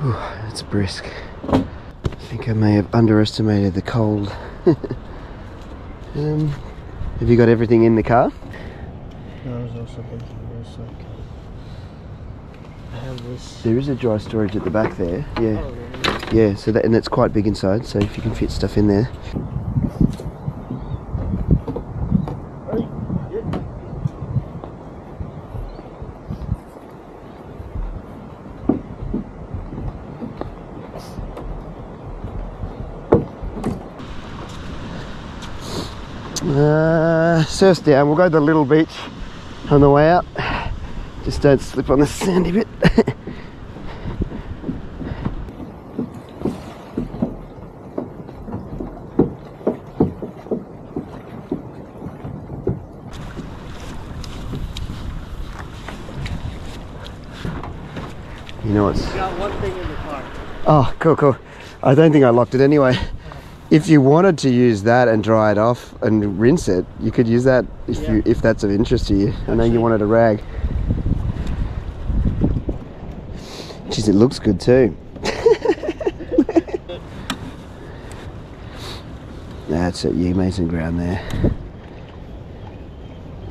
Whew, it's brisk. I think I may have underestimated the cold. um, have you got everything in the car? I was also thinking this like I have this. There is a dry storage at the back there. Yeah. Oh, really? Yeah, so that and it's quite big inside, so if you can fit stuff in there. Uh, surf's down. We'll go to the little beach on the way out. Just don't slip on the sandy bit. you know what's Got one thing in the car. Oh, cool, cool. I don't think I locked it anyway. If you wanted to use that and dry it off and rinse it, you could use that if you if that's of interest to you. I know you wanted a rag. Jeez, it looks good too. That's you made some ground there.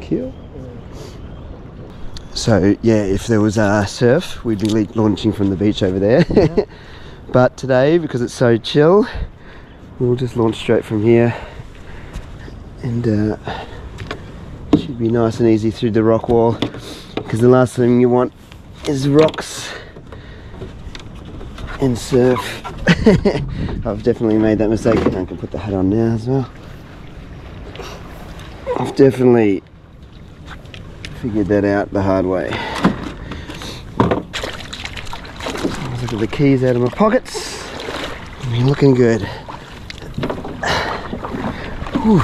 Cool. So yeah, if there was a surf, we'd be launching from the beach over there. but today, because it's so chill, we'll just launch straight from here, and uh, should be nice and easy through the rock wall. Because the last thing you want is rocks and surf. I've definitely made that mistake. I can put the hat on now as well. I've definitely figured that out the hard way. Look at the keys out of my pockets. They're looking good. Whew.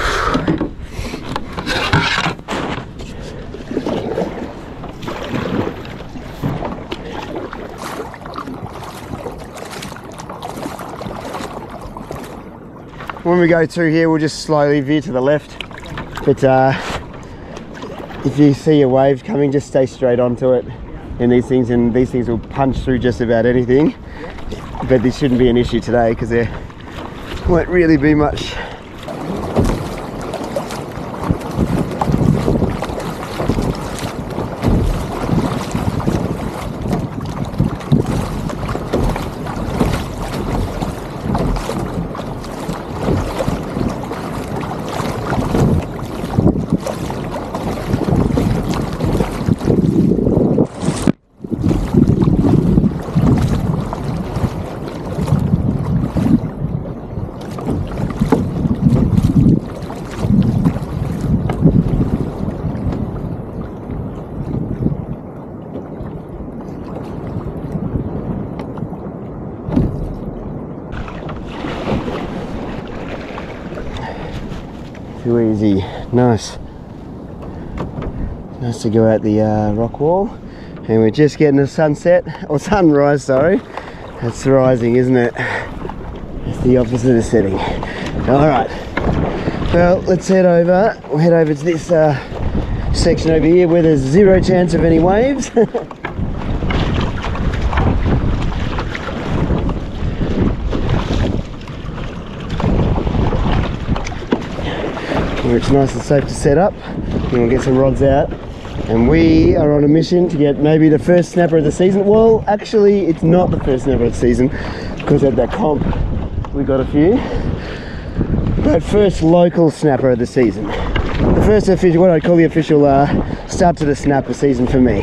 When we go through here, we'll just slowly veer to the left. But uh, if you see a wave coming, just stay straight onto it. And these things, and these things will punch through just about anything. But this shouldn't be an issue today because there won't really be much. Too easy. Nice. Nice to go out the uh, rock wall. And we're just getting the sunset, or sunrise, sorry. It's rising, isn't it? It's the opposite of setting. Alright. Well, let's head over. We'll head over to this uh, section over here where there's zero chance of any waves. where it's nice and safe to set up. And we'll get some rods out. And we are on a mission to get maybe the first snapper of the season. Well, actually, it's not the first snapper of the season because at that comp we got a few. But first local snapper of the season. The first official, what I'd call the official uh, start to the snapper season for me.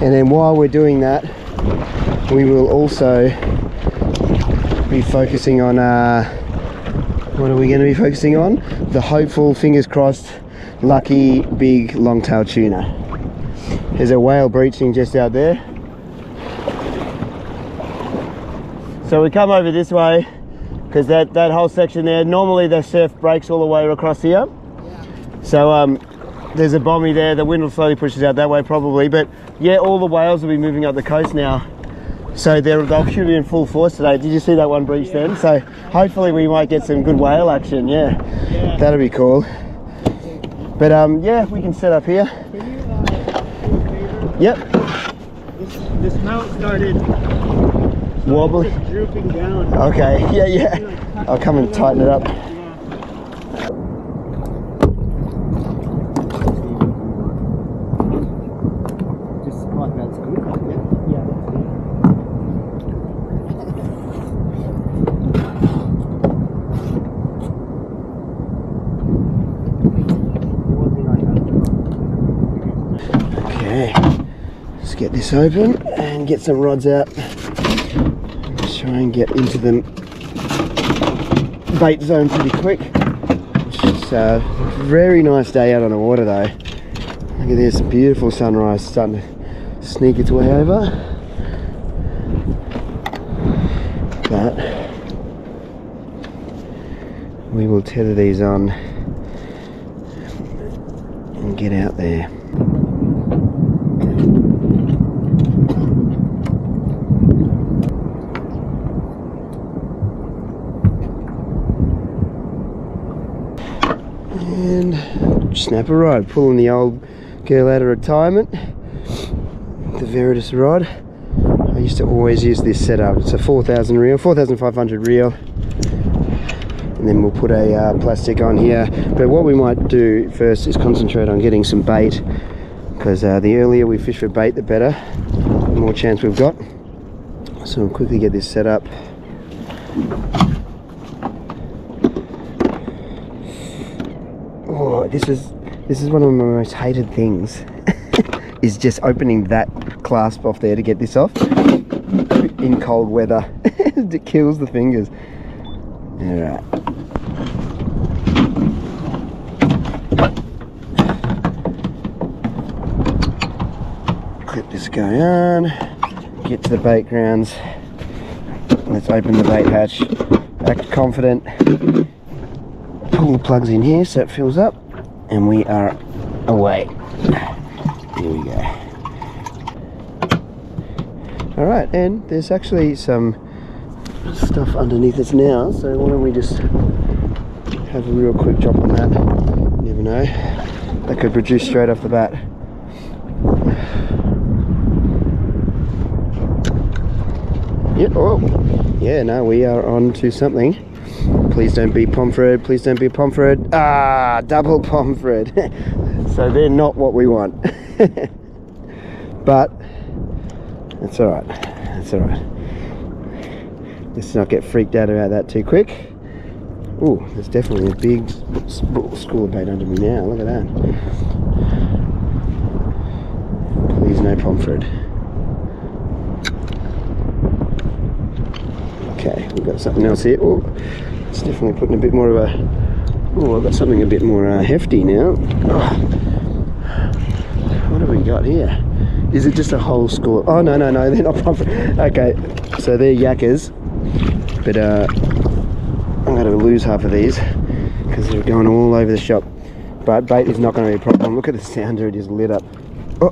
And then while we're doing that, we will also be focusing on uh, what are we going to be focusing on? The hopeful, fingers crossed, lucky big long-tailed tuna. There's a whale breaching just out there. So we come over this way because that, that whole section there, normally the surf breaks all the way across here. Yeah. So um, there's a bommy there, the wind will slowly push us out that way probably, but yeah, all the whales will be moving up the coast now. So they're, they'll should be in full force today. Did you see that one breach then? So hopefully we might get some good whale action. Yeah, Yeah. that'll be cool. But um, yeah, we can set up here. Can you uh, do a favor? Yep. This, this mount started Wobbly. just drooping down. Okay, yeah, yeah. I'll come and tighten it up. Yeah. Just like that's good, Yeah, that's good. Okay, let's get this open and get some rods out. Try and get into the bait zone pretty quick. It's a very nice day out on the water though. Look at this beautiful sunrise starting to sneak its way over. But we will tether these on and get out there. And snap a rod, pulling the old girl out of retirement. The Veritas rod. I used to always use this setup. It's a 4000 reel, 4500 reel. And then we'll put a uh, plastic on here. But what we might do first is concentrate on getting some bait. Because uh, the earlier we fish for bait, the better. The more chance we've got. So we'll quickly get this set up. Oh, this is this is one of my most hated things. is just opening that clasp off there to get this off in cold weather. it kills the fingers. All right. Clip this guy on. Get to the bait grounds. Let's open the bait hatch. Act confident pull the plugs in here so it fills up and we are away. Here we go. All right and there's actually some stuff underneath us now so why don't we just have a real quick drop on that? You never know. That could produce straight off the bat. Yeah oh yeah no we are on to something Please don't be Pomfret. Please don't be Pomfret. Ah, double Pomfret. so they're not what we want. but that's all right. That's all right. Let's not get freaked out about that too quick. Oh, there's definitely a big school of bait under me now. Look at that. Please no Pomfret. Okay, we've got something else here. Oh, it's definitely putting a bit more of a. Oh, I've got something a bit more uh, hefty now. Oh. What have we got here? Is it just a whole school? Oh no no no, they're not. Okay, so they're yakkers, but uh, I'm going to lose half of these because they're going all over the shop. But bait is not going to be a problem. Look at the sounder; it is lit up. Oh.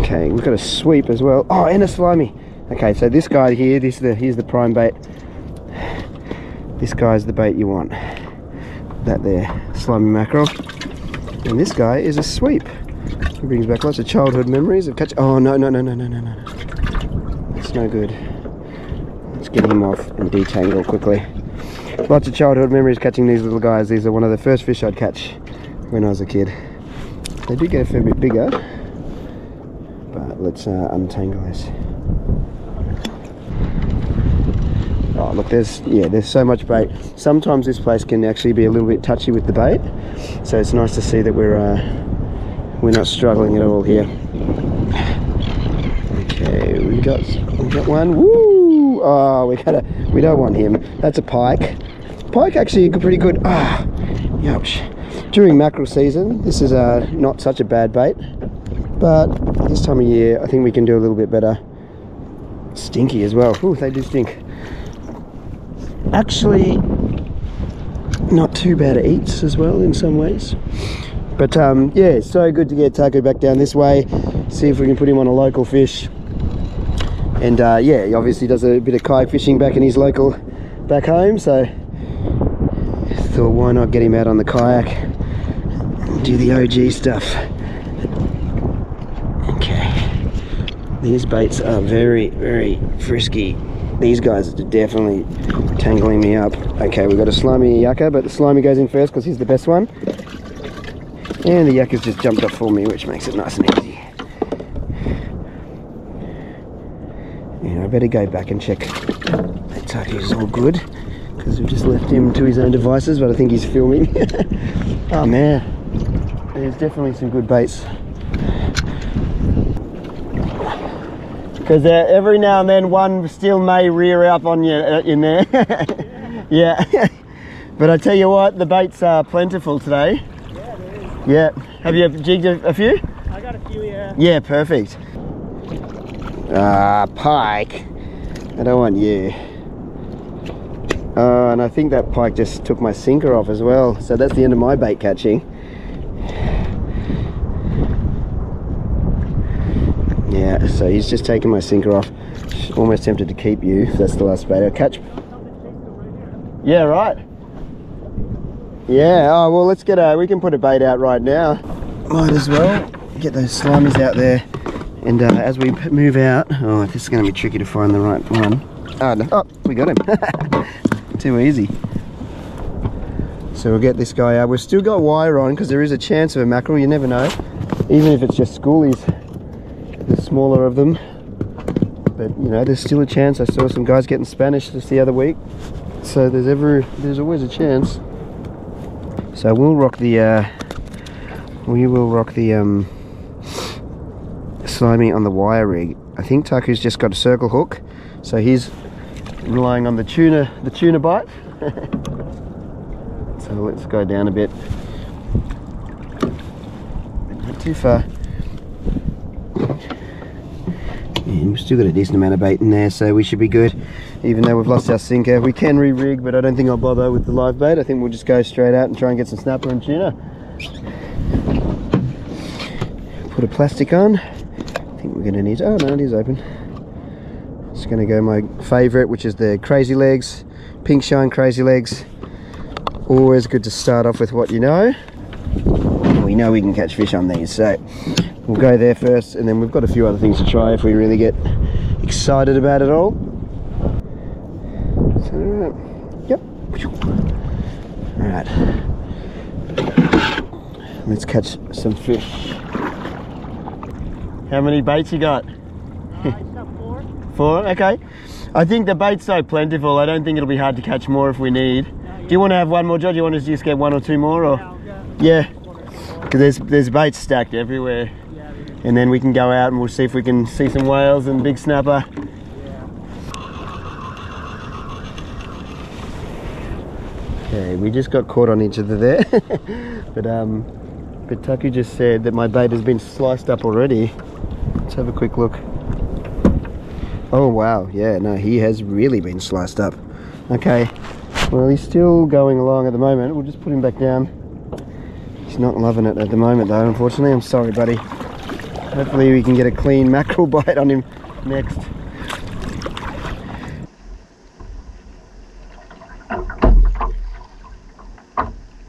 Okay, we've got a sweep as well. Oh, and a slimy. Okay, so this guy here, this is the here's the prime bait. This guy's the bait you want. That there, slimy mackerel. And this guy is a sweep. It brings back lots of childhood memories of catch. Oh no no no no no no no! That's no good. Let's get him off and detangle quickly. Lots of childhood memories catching these little guys. These are one of the first fish I'd catch when I was a kid. They do get a fair bit bigger, but let's uh, untangle this. Oh, look, there's yeah, there's so much bait. Sometimes this place can actually be a little bit touchy with the bait, so it's nice to see that we're uh, we're not struggling at all here. Okay, we got we got one. Woo! Oh, we got a we don't want him. That's a pike. Pike actually pretty good. Ah, ouch. During mackerel season, this is uh, not such a bad bait, but this time of year, I think we can do a little bit better. Stinky as well. Ooh, they do stink actually not too bad at eats as well in some ways. But um, yeah, so good to get Taku back down this way, see if we can put him on a local fish. And uh, yeah, he obviously does a bit of kayak fishing back in his local back home, so thought why not get him out on the kayak and do the OG stuff. Okay. These baits are very, very frisky. These guys are definitely tangling me up. Okay, we've got a slimy yakka, but the slimy goes in first because he's the best one. And the yakka's just jumped off for me, which makes it nice and easy. Yeah, I better go back and check that Taku's all good because we've just left him to his own devices, but I think he's filming. oh man, there's definitely some good baits. Because uh, every now and then one still may rear up on you uh, in there. yeah. but I tell you what, the baits are plentiful today. Yeah, there is. Yeah. Have you jigged a, a few? I got a few, yeah. Yeah, perfect. Ah, pike. I don't want you. Oh, and I think that pike just took my sinker off as well. So that's the end of my bait catching. Yeah, so he's just taken my sinker off. Almost tempted to keep you that's the last bait I'll catch. Yeah, right. Yeah, oh well let's get a, we can put a bait out right now. Might as well get those slimies out there. And uh, as we move out, oh, this is going to be tricky to find the right one. Oh, no. oh we got him. Too easy. So we'll get this guy out. We've still got wire on because there is a chance of a mackerel. You never know. Even if it's just schoolies, smaller of them. But you know, there's still a chance. I saw some guys getting Spanish just the other week. So there's ever, there's always a chance. So we'll rock the, uh, we will rock the um, slimy on the wire rig. I think Taku's just got a circle hook, so he's relying on the tuna, the tuna bite. so let's go down a bit. Not too far. And we've still got a decent amount of bait in there, so we should be good. Even though we've lost our sinker, we can re-rig, but I don't think I'll bother with the live bait. I think we'll just go straight out and try and get some snapper and tuna. Put a plastic on. I think we're going to need. Oh no, it is open. It's going to go my favourite, which is the Crazy Legs, Pink Shine Crazy Legs. Always good to start off with what you know. We know we can catch fish on these, so we'll go there first, and then we've got a few other things to try if we really get excited about it all. So. Yep. All right. Let's catch some fish. How many baits you got? Uh, got four. Four, okay. I think the bait's so plentiful, I don't think it'll be hard to catch more if we need. Do you want to have one more, Joe? Do you want to just get one or two more? Or? Yeah, I'll Yeah, one or two more. because there's, there's baits stacked everywhere. And then we can go out and we'll see if we can see some whales and big snapper. Okay, we just got caught on each other there. but um, but Taku just said that my bait has been sliced up already. Let's have a quick look. Oh wow, yeah, no, he has really been sliced up. Okay, well he's still going along at the moment. We'll just put him back down. He's not loving it at the moment though, unfortunately. I'm sorry, buddy. Hopefully we can get a clean mackerel bite on him next.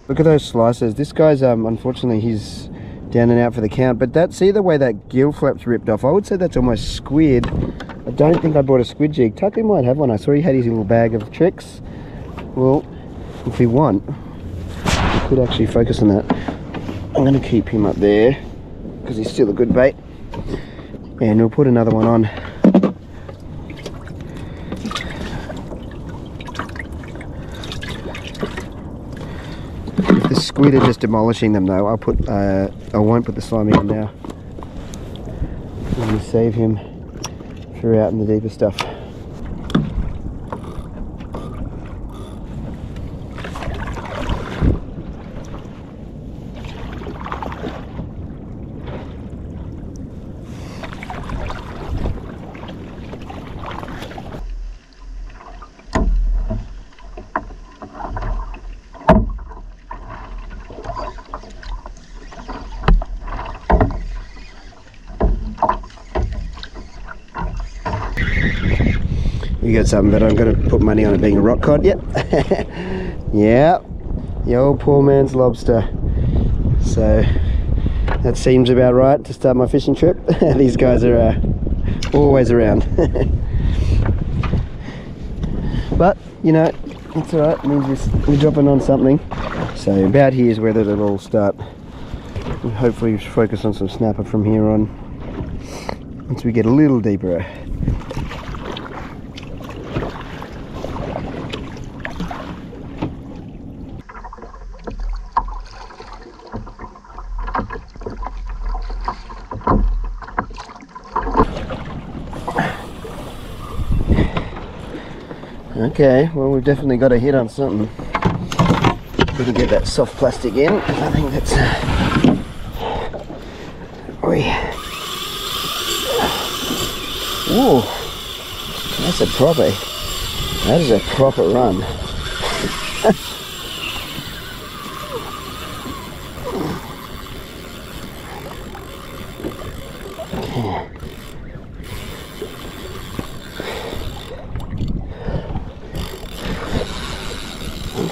Look at those slices. This guy's um unfortunately he's down and out for the count. But that see the way that gill flap's ripped off. I would say that's almost squid. I don't think I bought a squid jig. Tucky might have one. I saw he had his little bag of tricks. Well, if we want, we could actually focus on that. I'm going to keep him up there because he's still a good bait. And we'll put another one on. If the squid are just demolishing them though, I'll put, uh, I won't put the slimy on now. I'm going to save him for out in the deeper stuff. You got but I'm going to put money on it being a rock cod. Yep. yeah. The old poor man's lobster. So that seems about right to start my fishing trip. These guys are uh, always around. but you know, it's alright. Means we're, dropping on something. So about here is where it'll all start. And hopefully focus on some snapper from here on. Once we get a little deeper. Okay, well we've definitely got a hit on something. We can get that soft plastic in. I think that's. Uh, oi. Ooh, that's a proper. That is a proper run.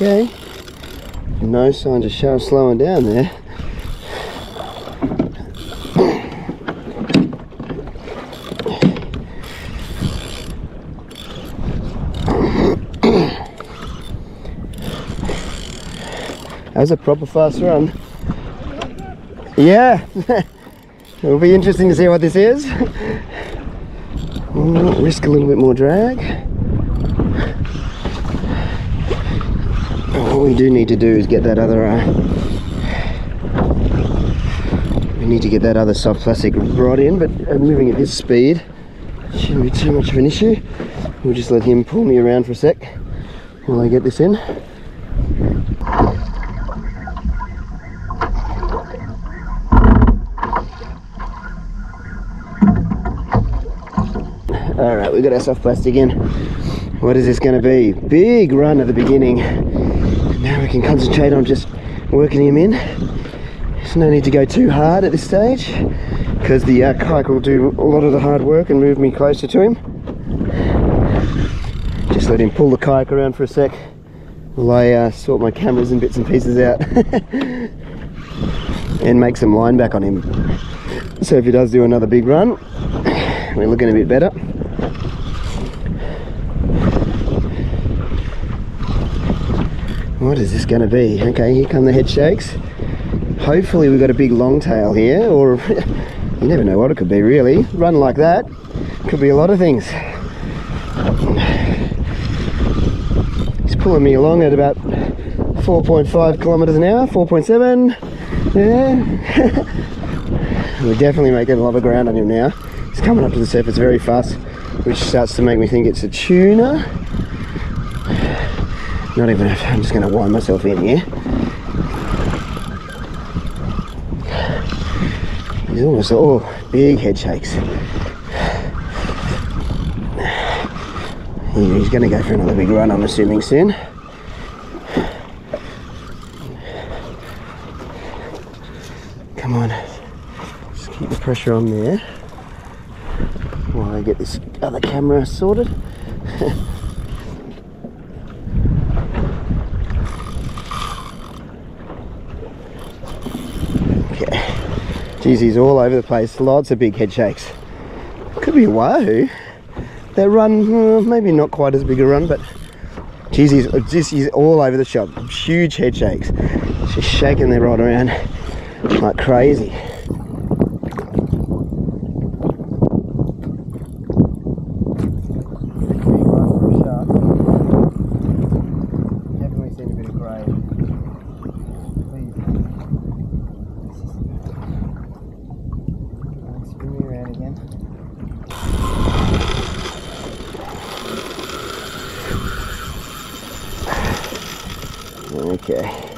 Okay. No signs of show slowing down there. That was a proper fast run. Yeah, it'll be interesting to see what this is. Mm, Risk a little bit more drag. What we do need to do is get that other. Uh, we need to get that other soft plastic rod in, but uh, moving at this speed shouldn't be too much of an issue. We'll just let him pull me around for a sec while I get this in. All right, we got our soft plastic in. What is this going to be? Big run at the beginning. Can concentrate on just working him in. There's no need to go too hard at this stage because the uh, kayak will do a lot of the hard work and move me closer to him. Just let him pull the kayak around for a sec while I uh, sort my cameras and bits and pieces out and make some line back on him. So if he does do another big run, we're looking a bit better. What is this going to be? Okay, here come the head shakes. Hopefully we've got a big long tail here, or you never know what it could be really. Run like that, could be a lot of things. He's pulling me along at about 4.5 kilometers an hour, 4.7. Yeah. We're definitely making a lot of ground on him now. He's coming up to the surface very fast, which starts to make me think it's a tuna. Not even, if I'm just going to wind myself in here. He's almost, oh, big head shakes. He's going to go for another big run, I'm assuming, soon. Come on, just keep the pressure on there while I get this other camera sorted. Geez, he's all over the place. Lots of big head shakes. Could be wahoo. That run, uh, maybe not quite as big a run, but geez, he's, just, he's all over the shop. Huge head shakes. Just shaking their rod around like crazy. Definitely seen a bit of grey. Spin me around again. Okay.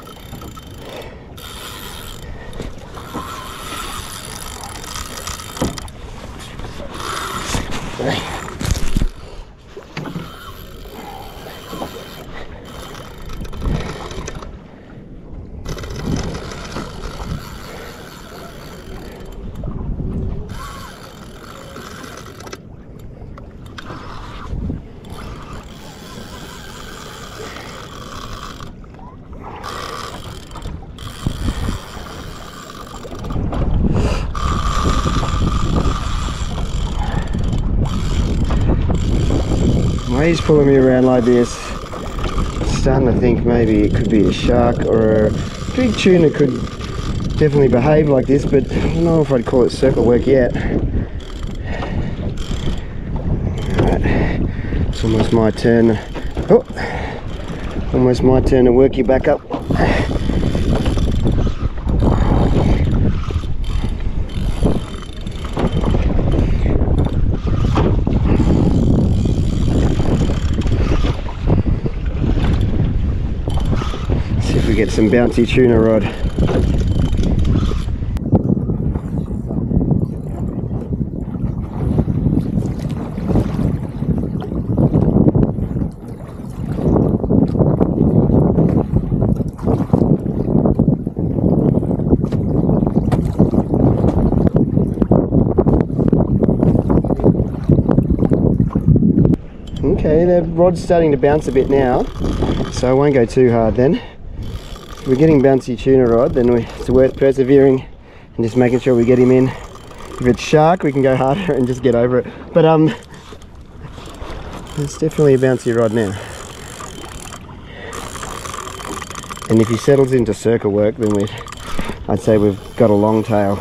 He's pulling me around like this. Starting to think maybe it could be a shark or a big tuna could definitely behave like this, but I don't know if I'd call it circle work yet. It's almost my turn. Oh, almost my turn to work you back up. See if we get some bouncy tuna rod. Okay, the rod's starting to bounce a bit now, so I won't go too hard then. We're getting bouncy tuna rod, then we, it's worth persevering and just making sure we get him in. If it's shark, we can go harder and just get over it. But um, it's definitely a bouncy rod now. And if he settles into circle work, then we, I'd say we've got a long tail.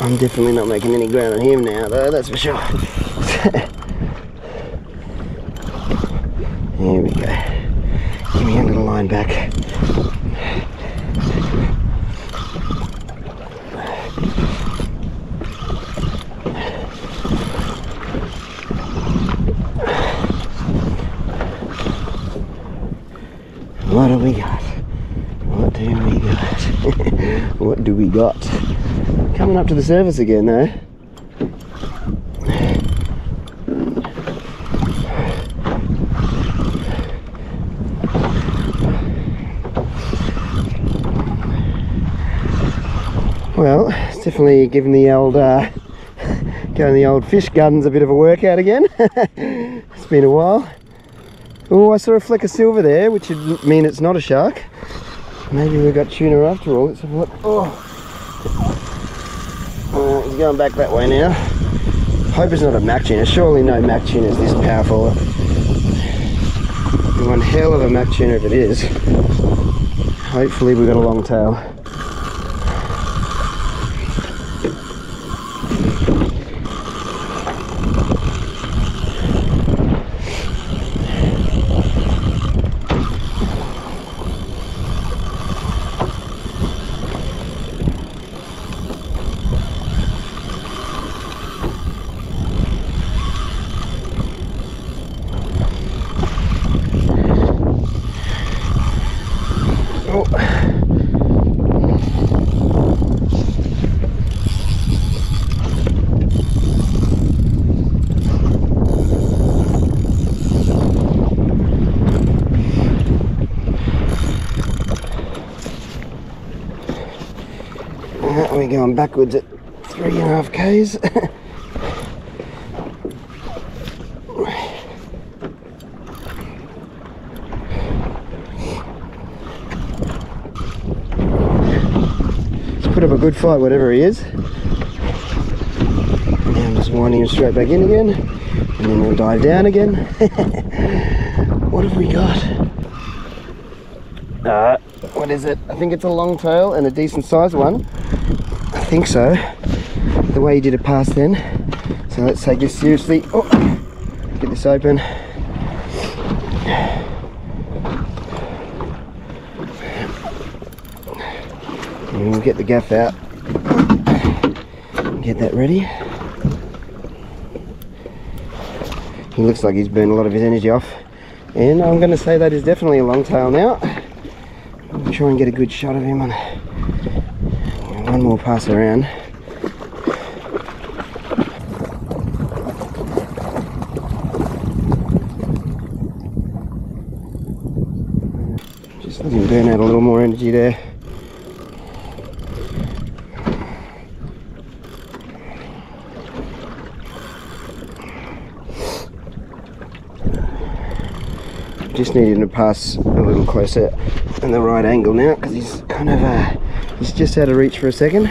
I'm definitely not making any ground on him now, though, that's for sure. Here we go. Give me a little line back. What do we got? What do we got? what do we got? Coming up to the surface again though. Well, it's definitely giving the old uh, the old fish guns a bit of a workout again. it's been a while. Oh, I saw a flick of silver there, which would mean it's not a shark. Maybe we've got tuna after all. Let's have a look. Oh, uh, he's going back that way now. Hope it's not a mac tuna. Surely no mac tuna is this powerful. One hell of a mac tuna if it is. Hopefully we've got a long tail. Uh, We're going backwards at three and a half k's. He's put up a good fight, whatever he is. Now I'm just winding him straight back in again, and then we'll dive down again. what have we got? Uh, what is it? I think it's a long tail and a decent sized one. I think so. The way he did it past then. So let's take this seriously. Oh, get this open. Get the gaff out. Get that ready. He looks like he's burned a lot of his energy off. And I'm going to say that is definitely a long tail now. I'll try and get a good shot of him on one more pass around. Just let him burn out a little more energy there. Just need him to pass a little closer in the right angle now because he's kind of uh, he's just out of reach for a second.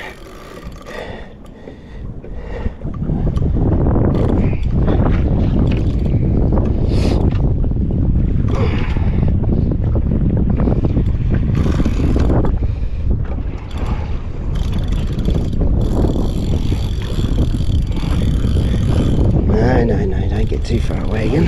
get too far away again.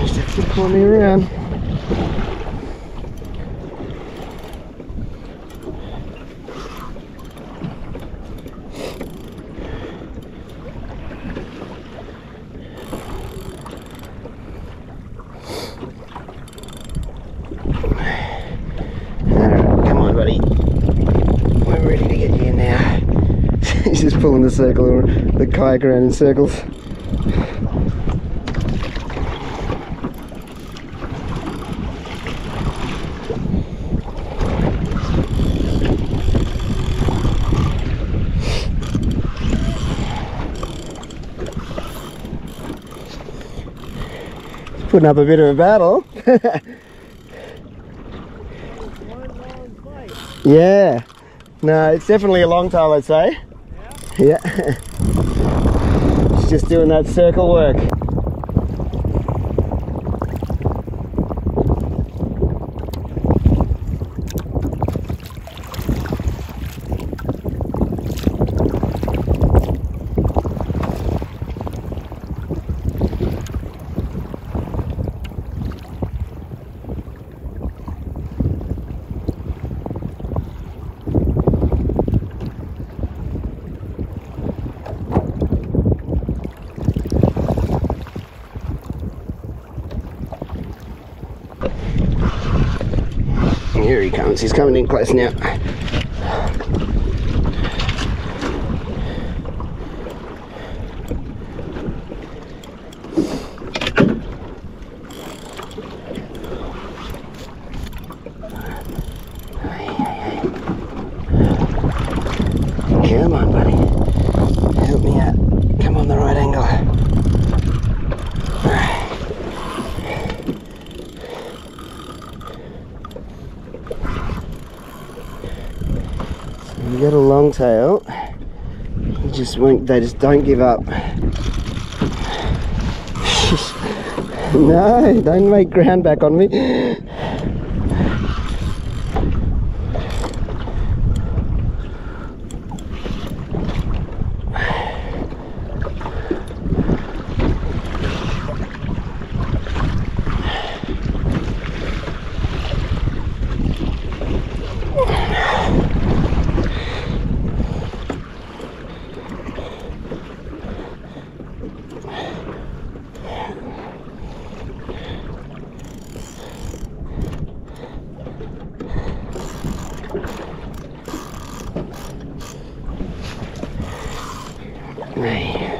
Just have to pull me around. Alright, come on, buddy. We're ready to get you in now. He's just pulling the circle, kayak around in circles. Putting up a bit of a battle. Yeah. No, it's definitely a long tail, I'd say. Yeah. It's just doing that circle work. Here he comes. He's coming in close now. Come on, buddy. Help me out. Come on the right angle. You get a long tail. You They just don't give up. no, don't make ground back on me. Hey.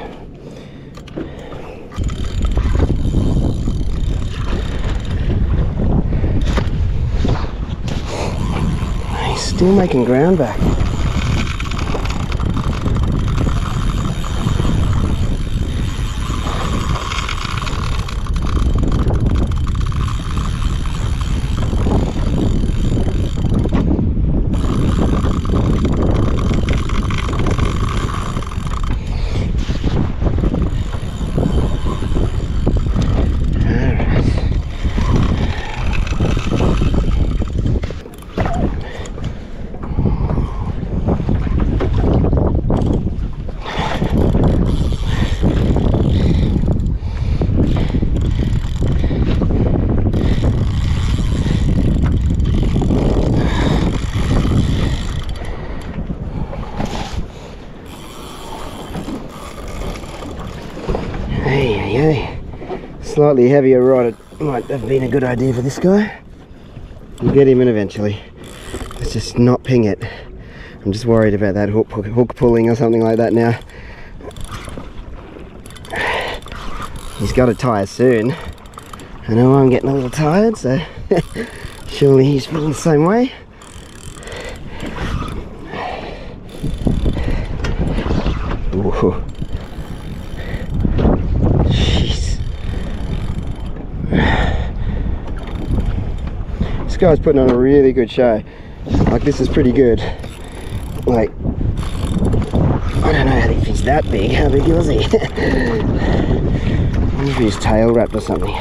He's still making ground back. Hey, hey, hey. Slightly heavier rod it might have been a good idea for this guy. We'll get him in eventually. Let's just not ping it. I'm just worried about that hook, hook pulling or something like that now. He's got to tire soon. I know I'm getting a little tired, so surely he's feeling the same way. Ooh. Jeez. This guy's putting on a really good show. Like this is pretty good. Like I don't know how if he's that big. How big was he? if he's tail wrapped or something.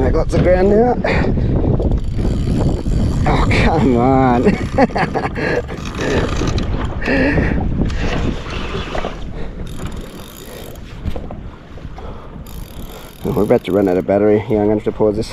Make lots of ground now. Oh, come on. We're about to run out of battery. Yeah, I'm going to have to pause this.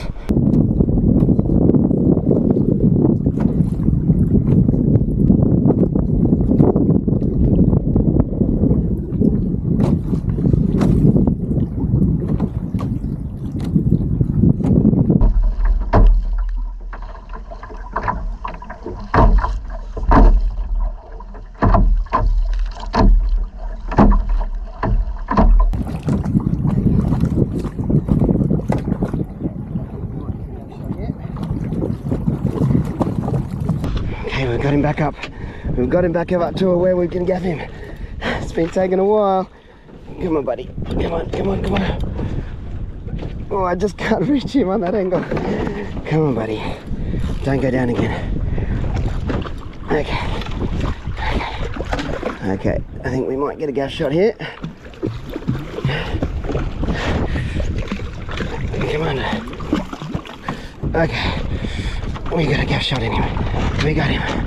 Okay, we've got him back up. We've got him back up to where we can get him. It's been taking a while. Come on, buddy. Come on, come on, come on. Oh, I just can't reach him on that angle. Come on, buddy. Don't go down again. Okay. Okay. I think we might get a gaff shot here. Come on. Okay. We got a gaff shot him. We got him.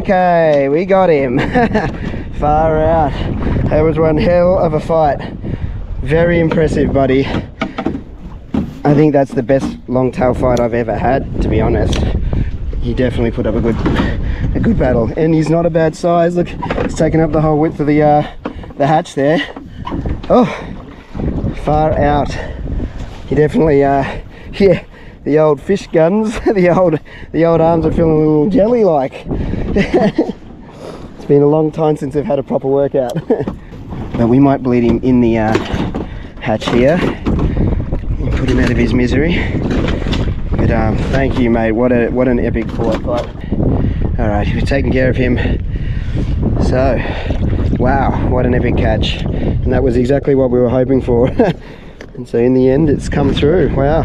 Okay. We got him. Far out. That was one hell of a fight. Very impressive, buddy. I think that's the best long-tail fight I've ever had, to be honest. He definitely put up a good, a good battle, and he's not a bad size. Look, he's taken up the whole width of the uh, the hatch there. Oh, far out. He definitely, uh, yeah, the old fish guns, the old, the old arms are feeling a little jelly-like. been a long time since I've had a proper workout. but we might bleed him in the uh, hatch here and put him out of his misery. But um, thank you, mate. What a what an epic fight! All right, we've taken care of him. So, wow, what an epic catch! And that was exactly what we were hoping for. and so in the end, it's come through. Wow.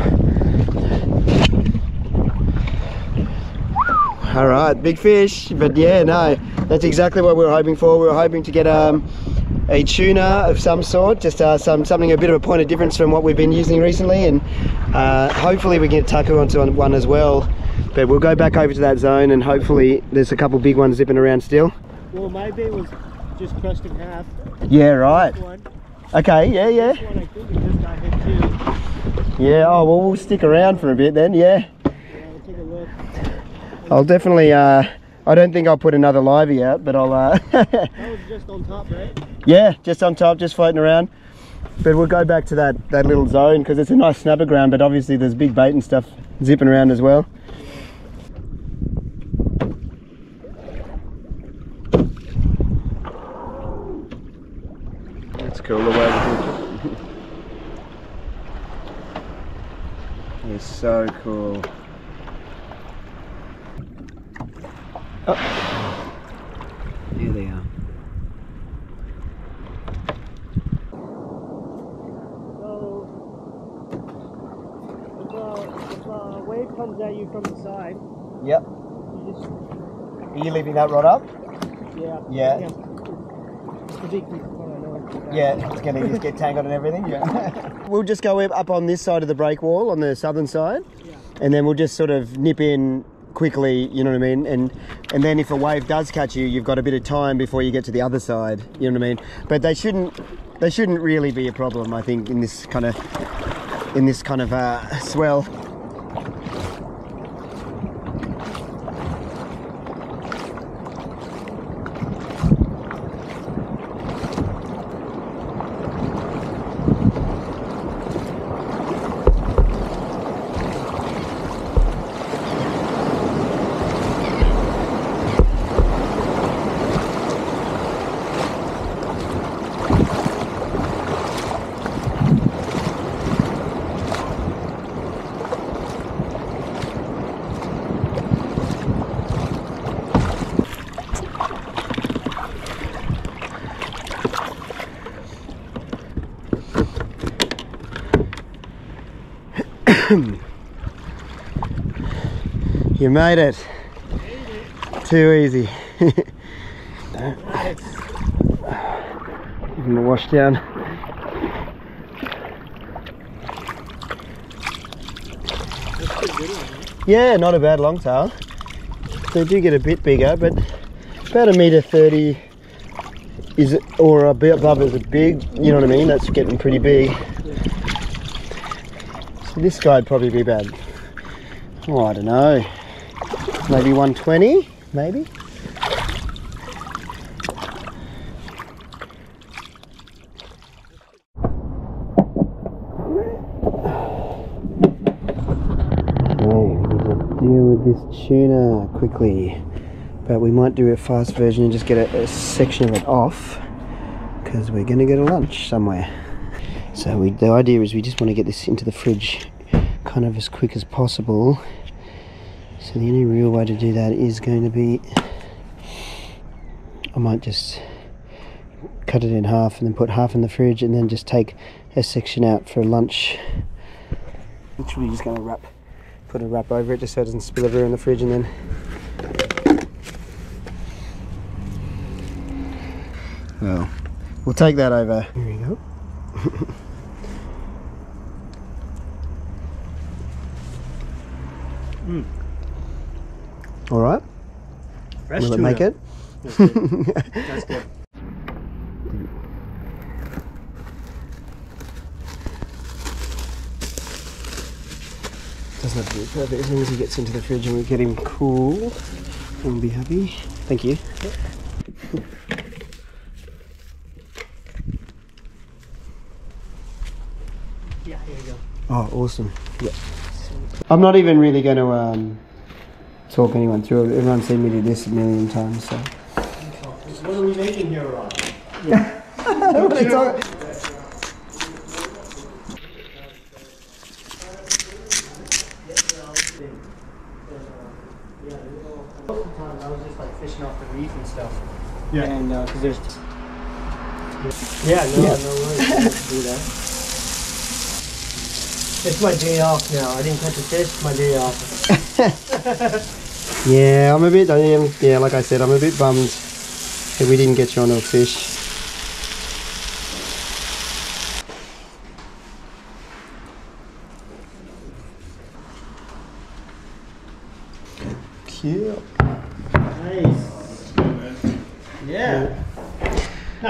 All right, big fish. But yeah, no, that's exactly what we were hoping for. We were hoping to get um, a tuna of some sort, just uh, some something a bit of a point of difference from what we've been using recently, and uh, hopefully we can get Taku onto one as well. But we'll go back over to that zone, and hopefully there's a couple big ones zipping around still. Well, maybe it was just crushed in half. Yeah, right. Okay, yeah, yeah, one I think it just got hit too. yeah. Oh well, we'll stick around for a bit then. Yeah, Yeah, I'll definitely. Uh, I don't think I'll put another livey out, but I'll. Uh, That was just on top, right? Yeah, just on top, just floating around. But we'll go back to that, that little zone because it's a nice snapper ground, but obviously there's big bait and stuff zipping around as well. That's cool the way the It's so cool. Oh. Here they are. So, if a, if a wave comes at you from the side, Yep. you just, Are you leaving that rod up? yeah. Yeah. It's the big piece of fun, I know. Yeah, it's gonna just get tangled and everything. Yeah. we'll just go up on this side of the break wall on the southern side, Yeah. and then we'll just sort of nip in quickly. You know what I mean? And and then if a wave does catch you, you've got a bit of time before you get to the other side. You know what I mean? But they shouldn't. They shouldn't really be a problem. I think in this kind of in this kind of uh, swell. Made it. Too easy. Give him a wash down. Yeah, not a bad longtail. They do get a bit bigger, but about a meter thirty is it, or a bit above is a big. You know what I mean? That's getting pretty big. So this guy'd probably be bad. Oh, I don't know. Maybe 120, maybe. Deal with this tuna quickly. But we might do a fast version and just get a, a section of it off because we're going to go to lunch somewhere. So we, the idea is we just want to get this into the fridge kind of as quick as possible. So the only real way to do that is going to be I might just cut it in half and then put half in the fridge and then just take a section out for lunch. Literally just going to wrap, put a wrap over it just so it doesn't spill everywhere in the fridge and then Well, we'll take that over. Here we go. Hmm. All right. Fresh Will it tuna. make it? That's good. That's good. Doesn't have to be perfect. As long as he gets into the fridge and we get him cool, we'll be happy. Thank you. Yeah, here you go. Oh, awesome. Yeah. I'm not even really going to um, talk anyone through it. Everyone's seen me do this a million times, so. What are we making here, Rob? Sometimes I was just like fishing off the reef and stuff. Yeah. And uh, because there's. Yeah, no, Yeah. no worries. Do that. It's my day off now. I didn't catch a fish. My day off. Yeah, I'm a bit, I am, yeah, like I said, I'm a bit bummed that we didn't get you on a fish. Cute. Nice. Yeah.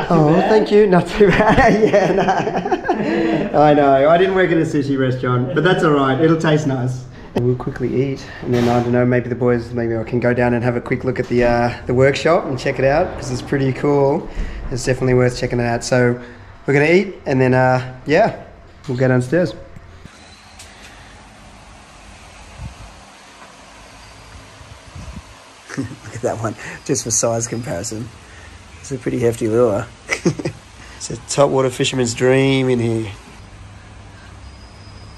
Oh, bad. thank you. Not too bad. yeah, no. I know. I didn't work at a sushi restaurant, but that's all right. It'll taste nice. We'll quickly eat, and then I don't know. Maybe the boys, maybe I can go down and have a quick look at the uh, the workshop and check it out because it's pretty cool. It's definitely worth checking it out. So we're gonna eat, and then uh, yeah, we'll go downstairs. look at that one, just for size comparison. It's a pretty hefty lure. it's a top water fisherman's dream in here.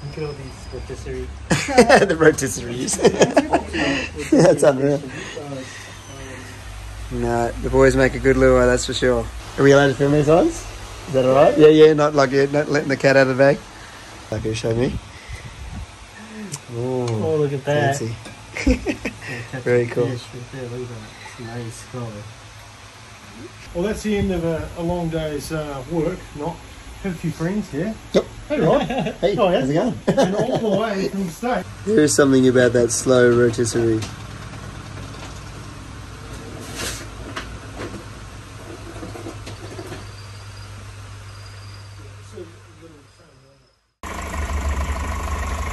Look at all these rotisserie. the rotisseries. that's unreal. No, the boys make a good lure, that's for sure. Are we allowed to film these ones? Is that alright? Yeah, yeah, not like yeah, not letting the cat out of the bag. Like you show me. Oh, Oh, look at that. fancy. Yeah, Very cool. Right there. Look at that. Nice. Well, that's the end of a, a long day's uh, work. Not have a few friends here. Yep. Hey, Rod. Hey, Oh, yeah? how's it going? and all the way from the state. There is something about that slow rotisserie.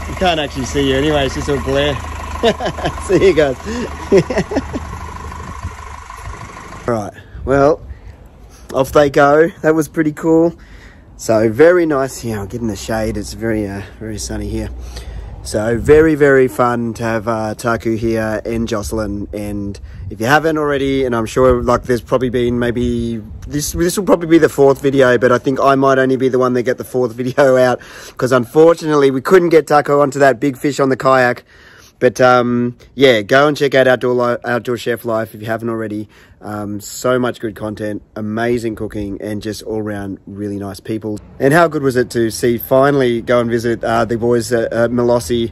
You can't actually see you anyway, it's just all glare. see you guys. right, well, off they go. That was pretty cool. So very nice here. I'll get in the shade. It's very, uh, very sunny here. So very, very fun to have uh, Taku here and Jocelyn. And if you haven't already, and I'm sure like there's probably been maybe this this will probably be the fourth video, but I think I might only be the one that get the fourth video out because unfortunately we couldn't get Taku onto that big fish on the kayak. But um, yeah, go and check out Outdoor Li- Outdoor Chef Life if you haven't already. Um, so much good content, amazing cooking, and just all round really nice people. And how good was it to see finally go and visit uh, the boys at, at Malosi,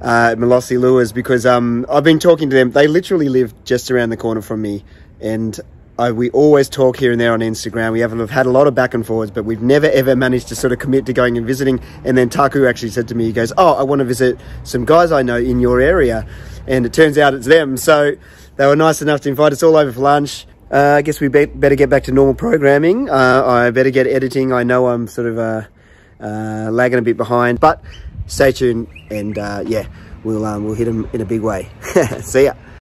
uh, Lures because um, I've been talking to them. They literally live just around the corner from me, and I, we always talk here and there on Instagram. We have had a lot of back and forwards, but we've never ever managed to sort of commit to going and visiting. And then Taku actually said to me, he goes, "Oh, I want to visit some guys I know in your area," and it turns out it's them. So they were nice enough to invite us all over for lunch. Uh, I guess we be- better get back to normal programming. Uh, I better get editing. I know I'm sort of uh, uh, lagging a bit behind, but stay tuned and uh, yeah, we'll um, we'll hit them in a big way. See ya.